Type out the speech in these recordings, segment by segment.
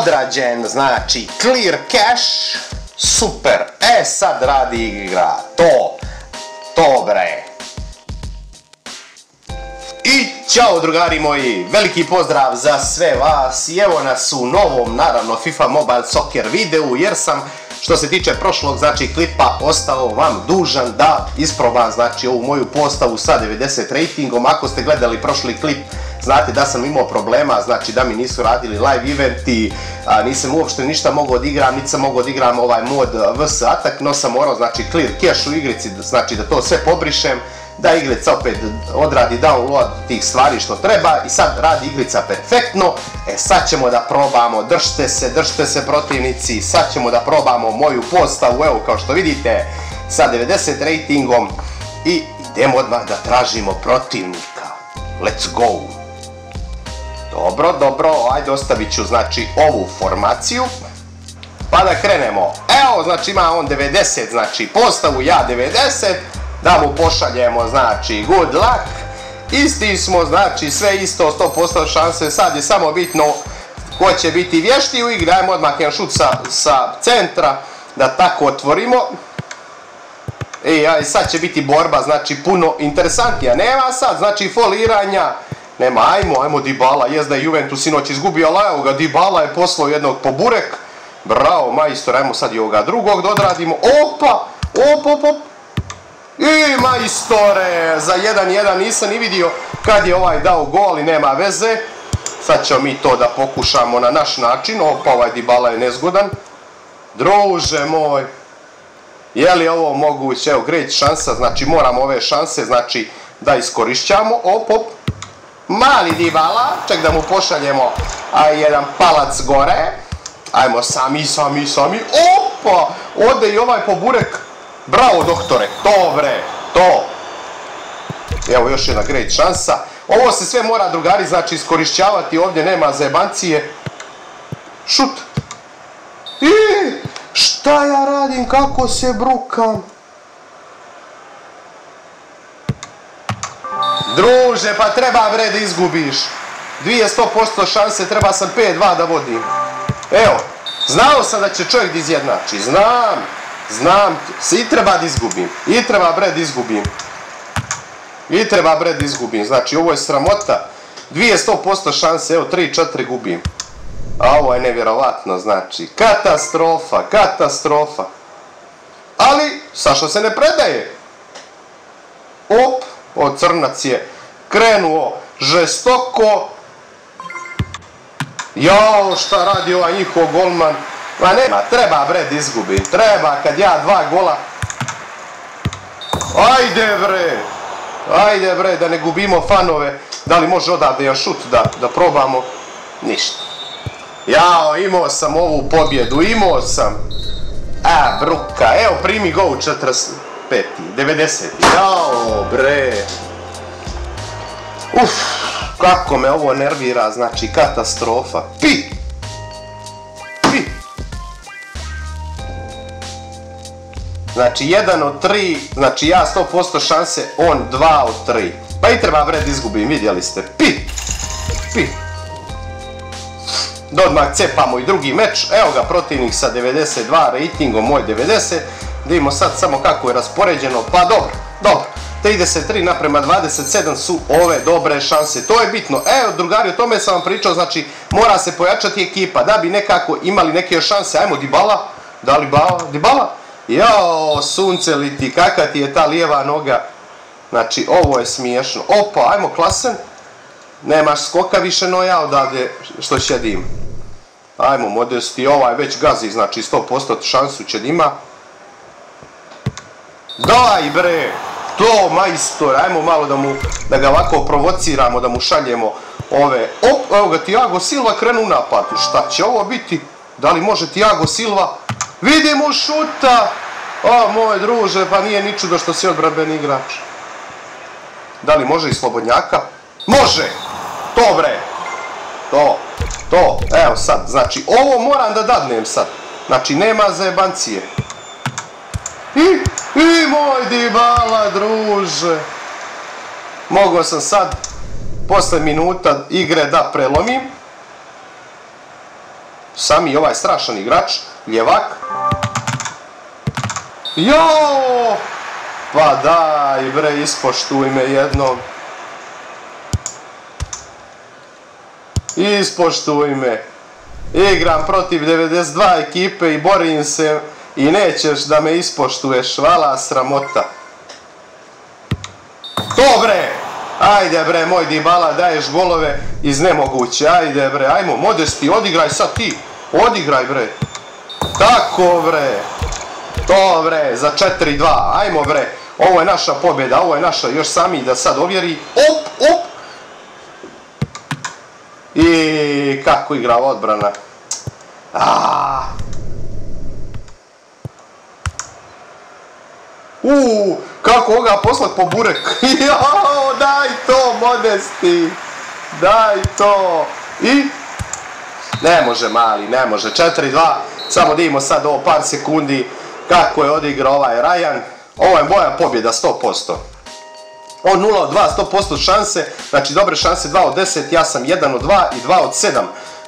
odrađen, znači clear cache, super, e sad radi igra, to, to bre. I ćao drugari moji, veliki pozdrav za sve vas. I evo nas u novom, naravno FIFA Mobile Soccer videu jer sam što se tiče prošlog znači klipa ostao vam dužan da isprobam znači ovu moju postavu sa 90 ratingom. Ako ste gledali prošli klip znate da sam imao problema, znači da mi nisu radili live eventi, nisam uopšte ništa mogao odigram, niti sam mogao odigram ovaj mod VS Attack, no sam morao znači clear cache u igrici, znači da to sve pobrišem da igrica opet odradi download tih stvari što treba i sad radi igrica perfektno. E sad ćemo da probamo, držite se, držite se protivnici, sad ćemo da probamo moju postavu, evo kao što vidite, sa 90 ratingom i idemo odmah da tražimo protivnika. Let's go! Dobro, dobro, ajde ostavit ću znači ovu formaciju. Pa da krenemo. Evo, znači ima on 90, znači postavu ja 90, da mu pošaljemo znači good luck. Isti smo, znači sve isto, 100% šanse, sad je samo bitno ko će biti vješti u igri, ajmo odmah jedan šut sa, sa centra da tako otvorimo. I aj, sad će biti borba, znači puno interesantnija. Nema sad, znači foliranja, nema, ajmo, ajmo Dybala, jest da je Juventus sinoć izgubio, ali evo ga, Dybala je poslao jednog po burek. Bravo, majstor, ajmo sad i ovoga drugog da odradimo. Opa, op, op, op. I majstore, za 1-1 nisam ni vidio kad je ovaj dao gol i nema veze. Sad ćemo mi to da pokušamo na naš način. Opa, ovaj Dybala je nezgodan. Druže moj. Je li ovo moguće? Evo, great šansa, znači moramo ove šanse, znači da iskorišćamo. Op, op. Mali Dybala, ček da mu pošaljemo a, jedan palac gore. Ajmo sami, sami, sami. Opa, ode i ovaj poburek. Bravo doktore, to bre, to. Evo još jedna great šansa. Ovo se sve mora drugari znači iskorišćavati, ovdje nema zajebancije. Šut. I, šta ja radim, kako se brukam. Druže, pa treba bre da izgubiš. 200% šanse, treba sam 5-2 da vodim. Evo, znao sam da će čovjek da izjednači, znam. Znam, i treba da izgubim. I treba bre da izgubim. I treba bre da izgubim. Znači, ovo je sramota. 200% šanse, evo 3-4 gubim. A ovo je nevjerovatno, znači. Katastrofa, katastrofa. Ali, Saša se ne predaje. Op, o crnac je krenuo žestoko. Jao, šta radi ovaj njihov golman. Ma nema, treba bre da izgubim, treba kad ja dva gola. Ajde bre, ajde bre da ne gubimo fanove. Da li može odavde jedan šut da, da probamo? Ništa. Jao, imao sam ovu pobjedu, imao sam. A, bruka, evo primi go u 45. 90. Jao, bre. Uf, kako me ovo nervira, znači katastrofa. Pi! Znači, jedan od tri, znači ja 100% šanse, on dva od tri. Pa i treba vred izgubim, vidjeli ste. Pi! Pi! Da odmah cepamo i drugi meč. Evo ga, protivnik sa 92 ratingom, moj 90. Da vidimo sad samo kako je raspoređeno. Pa dobro, dobro. 33 naprema 27 su ove dobre šanse. To je bitno. Evo, drugari, o tome sam vam pričao. Znači, mora se pojačati ekipa da bi nekako imali neke šanse. Ajmo, Dybala. Da li Dybala? Dybala? Jao, sunce li ti, kakva ti je ta lijeva noga. Znači, ovo je smiješno. Opa, ajmo klasen. Nemaš skoka više no ja odavde što šedim. Ajmo, modesti, ovaj već gazi, znači 100% šansu će da ima. Daj bre, to majstor, ajmo malo da mu, da ga ovako provociramo, da mu šaljemo ove. Op, evo ga Tiago Silva krenu napad. Šta će ovo biti? Da li može Tiago Silva Vidimo šuta! O, moj druže, pa nije ni čudo što si odbranbeni igrač. Da li može i slobodnjaka? Može! To bre! To, to, evo sad, znači, ovo moram da dadnem sad. Znači, nema zajebancije. I, i moj Dybala, druže! Mogao sam sad, posle minuta igre da prelomim. Sami ovaj strašan igrač, ljevak. Jo! Pa daj bre, ispoštuj me jednom. Ispoštuj me. Igram protiv 92 ekipe i borim se i nećeš da me ispoštuješ. Vala sramota. To bre! Ajde bre, moj Dybala, daješ golove iz nemoguće. Ajde bre, ajmo, Modesti, odigraj sad ti. Odigraj bre. Tako bre. To bre, za 4-2. Ajmo bre. Ovo je naša pobjeda, ovo je naša, još sami da sad ovjeri. Op, op. I kako igra odbrana. Aaaa. Uuu, kako ovoga poslat po burek. Jao, daj to, modesti. Daj to. I? Ne može mali, ne može. 4-2. Samo divimo sad ovo par sekundi kako je odigrao ovaj Ryan. Ovo je moja pobjeda 100%. On 0 od 2, 100% šanse. Znači dobre šanse 2 od 10, ja sam 1 od 2 i 2 od 7.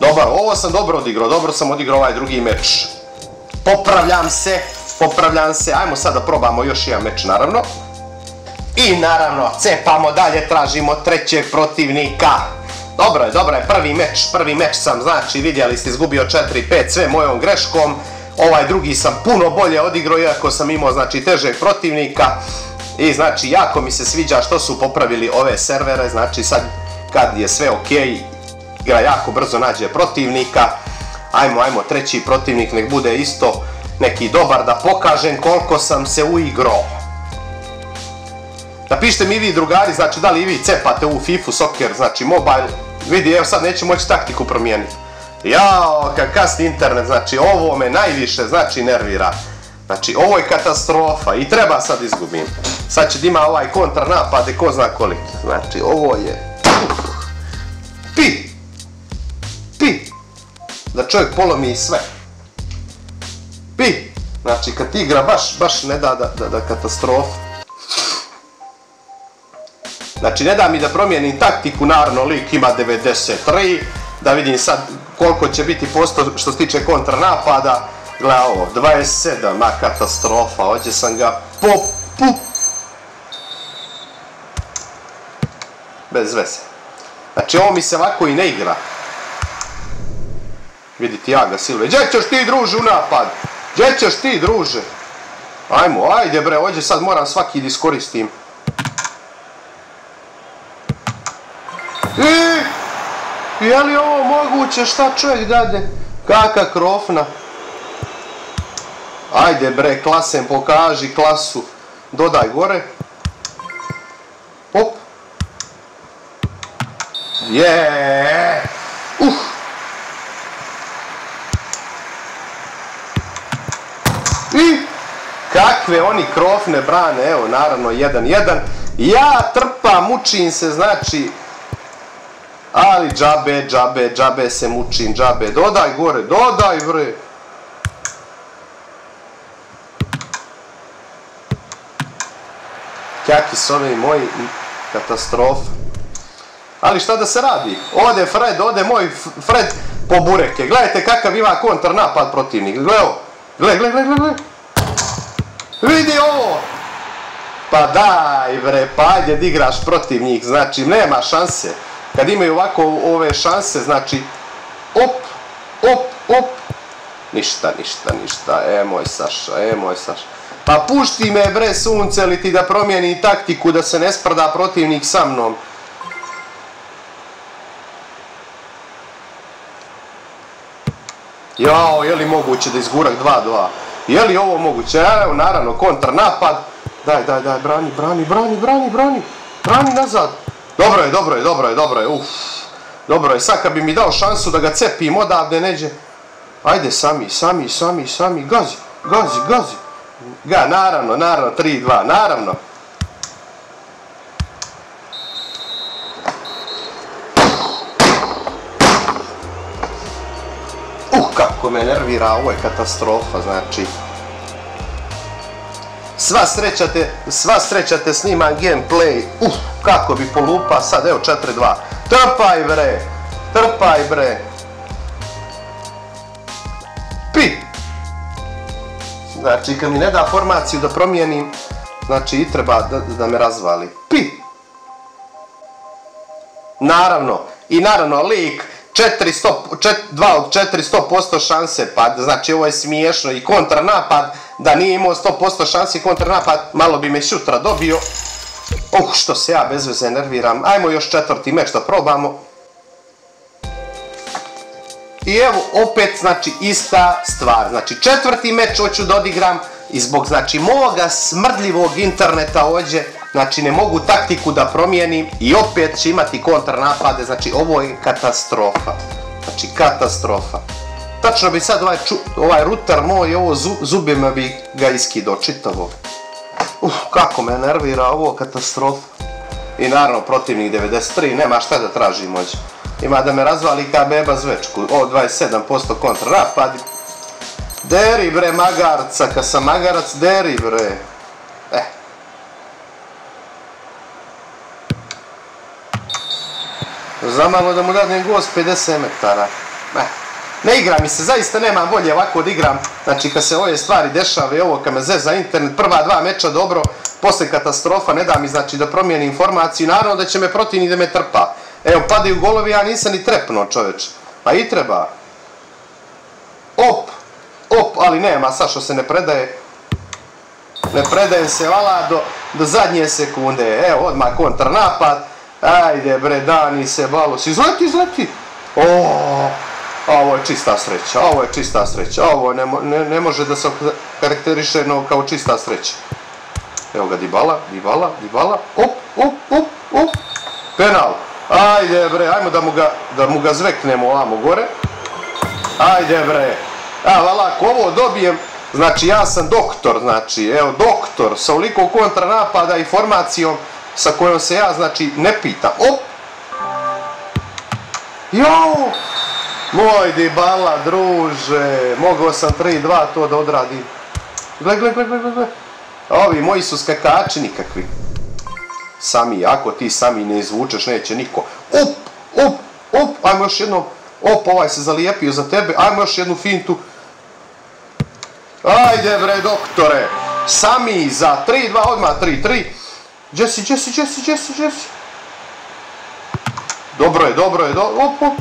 Dobar, ovo sam dobro odigrao, dobro sam odigrao ovaj drugi meč. Popravljam se, popravljam se, ajmo sad da probamo još jedan meč naravno. I naravno, cepamo dalje, tražimo trećeg protivnika. Dobro je, dobro je, prvi meč, prvi meč sam, znači vidjeli ste izgubio 4-5 sve mojom greškom. Ovaj drugi sam puno bolje odigrao iako sam imao znači težeg protivnika. I znači jako mi se sviđa što su popravili ove servere, znači sad kad je sve ok, igra jako brzo nađe protivnika. Ajmo, ajmo, treći protivnik nek bude isto neki dobar da pokažem koliko sam se uigrao. Napišite mi vi drugari, znači da li i vi cepate u FIFA Soccer, znači mobile. Vidi, evo sad neće moći taktiku promijeniti. Jao, kasni internet, znači ovo me najviše, znači nervira. Znači ovo je katastrofa i treba sad izgubim. Sad će ima ovaj kontranapade, ko zna koliko. Znači ovo je... Pi! Pi! Da čovjek polomi sve. Znači kad igra baš, baš ne da da, da, da katastrofa. Znači ne da mi da promijenim taktiku, naravno lik ima 93, da vidim sad koliko će biti posto što se tiče kontranapada. Gle ovo, 27, ma katastrofa, ovdje sam ga pop, pup. Bez veze. Znači ovo mi se ovako i ne igra. Vidite ja ga Silve. Gdje ćeš ti druže u napad? Gdje ćeš ti druže? Ajmo, ajde bre, ovdje sad moram svaki da iskoristim. I, je li ovo moguće? Šta čovjek dade? Kaka krofna. Ajde bre, klasem, pokaži klasu. Dodaj gore. Hop. Je. Kakve oni krofne brane, evo naravno 1-1. Ja trpam, mučim se, znači ali džabe, džabe, džabe se mučim, džabe. Dodaj gore, dodaj bre. Kjaki s ovi moji katastrofa. Ali šta da se radi? Ode Fred, ode moj Fred po bureke. Gledajte kakav ima kontr napad protivnik. Gle ovo. Gle, gle, gle, gle. Vidi ovo. Pa daj bre, pa ajde da igraš protiv njih. Znači, nema šanse. Kad imaju ovako ove šanse, znači, op, op, op. Ništa, ništa, ništa. E moj Saša, e moj Saša. Pa pušti me bre sunce li ti da promijeni taktiku da se ne sprda protivnik sa mnom. Jao, je li moguće da izgurak 2-2? Je li ovo moguće? Evo, naravno, kontranapad. Daj, daj, daj, brani, brani, brani, brani, brani. Brani nazad. Dobro je, dobro je, dobro je, dobro je, uff. Dobro je, sad kad bi mi dao šansu da ga cepim odavde neđe. Ajde, sami, sami, sami, sami, gazi, gazi, gazi. Ga, naravno, naravno, 3-2, naravno. jako me nervira, ovo je katastrofa, znači. Sva sreća te, sva sreća te snimam gameplay, uh, kako bi polupa, sad evo 4-2. Trpaj bre, trpaj bre. Pi. Znači, kad mi ne da formaciju da promijenim, znači i treba da, da me razvali. Pi. Naravno, i naravno lik 400, 2 od 400% šanse, pa znači ovo je smiješno i kontranapad, da nije imao 100% šanse i kontranapad, malo bi me sutra dobio. Uh, što se ja bez veze nerviram. Ajmo još četvrti meč da probamo. I evo opet znači ista stvar. Znači četvrti meč hoću da odigram i zbog znači moga smrdljivog interneta ovdje znači ne mogu taktiku da promijenim i opet će imati kontranapade, znači ovo je katastrofa. Znači katastrofa. Tačno bi sad ovaj, ovaj ruter moj, ovo zu, zubima bi ga iskidao čitavo. Uf, kako me nervira ovo katastrofa. I naravno protivnik 93, nema šta da traži moć. Ima da me razvali ka beba zvečku. O, 27% kontrarapad. Deri bre magarca, kad sam magarac, deri bre. Eh. Zamalo da mu dadnem gost 50 metara. Eh. Ne igra mi se, zaista nemam volje ovako da igram. Znači kad se ove stvari dešave, ovo kad me za internet, prva dva meča dobro, posle katastrofa, ne da mi znači da promijeni informaciju, naravno da će me protivni da me trpa. Evo, padaju golovi, ja nisam ni trepnuo čoveč. Pa i treba. Op, op, ali nema, sad što se ne predaje. Ne predaje se, vala, do, do zadnje sekunde. Evo, odmah kontranapad. Ajde bre, dani se, balos, izleti, izleti. Oooo. Ovo je čista sreća, ovo je čista sreća, ovo ne, može da se karakteriše kao čista sreća. Evo ga Dybala, Dybala, Dybala, op, op, op, op, penal. Ajde bre, ajmo da mu ga, da zveknemo ovamo gore. Ajde bre. A, vala, ako ovo dobijem, znači ja sam doktor, znači, evo, doktor, sa oliko kontranapada i formacijom sa kojom se ja, znači, ne pitam. Op! Jao! Moj Dybala, druže, mogao sam 3-2 to da odradim. Gle, gle, gle, gle, gle. Ovi moji su skakači nikakvi. Sami, ako ti sami ne izvučeš, neće niko. Up, up, up, ajmo još jednom. Op, ovaj se zalijepio za tebe, ajmo još jednu fintu. Ajde bre, doktore. Sami za 3-2, odmah 3-3. Jesse, Jesse, Jesse, Jesse, Jesse. Dobro je, dobro je, do... op, op.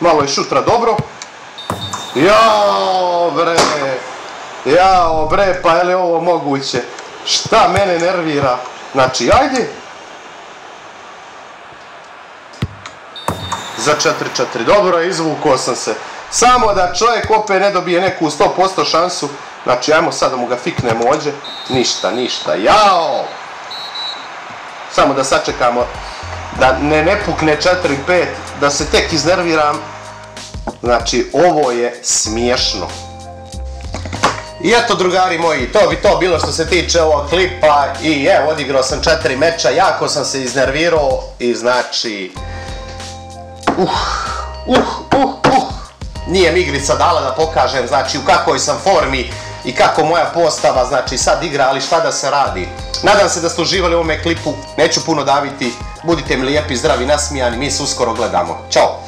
Malo je šutra dobro. Jao, bre. Jao, bre, pa je li ovo moguće? Šta mene nervira? Znači, ajde. Za 4-4. Dobro je, izvukao sam se. Samo da čovjek opet ne dobije neku 100% šansu. Znači, ajmo sad da mu ga fiknemo ođe. Ništa, ništa. Jao! Samo da sačekamo da ne ne pukne 4-5, da se tek iznerviram. Znači, ovo je smiješno. I eto, drugari moji, to bi to bilo što se tiče ovog klipa. I evo, odigrao sam četiri meča, jako sam se iznervirao i znači... Uh, uh, uh, uh. Nije mi igrica dala da pokažem, znači, u kakvoj sam formi i kako moja postava, znači, sad igra, ali šta da se radi. Nadam se da ste uživali u ovome klipu, neću puno daviti, budite mi lijepi, zdravi, nasmijani, mi se uskoro gledamo. Ćao!